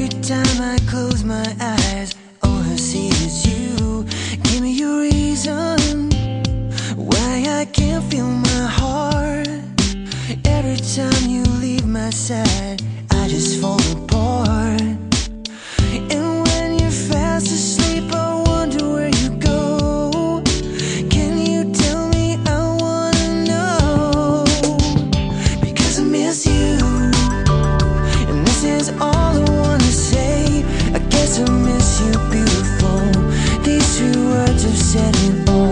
Every time I close my eyes, all I see is you. Give me your reason why I can't feel my heart. Every time you leave my side, I just fall apart. And when you're fast asleep, I wonder where you go. Can you tell me? I wanna know. Because I miss you, and this is all to miss you, beautiful. These three words have said it all.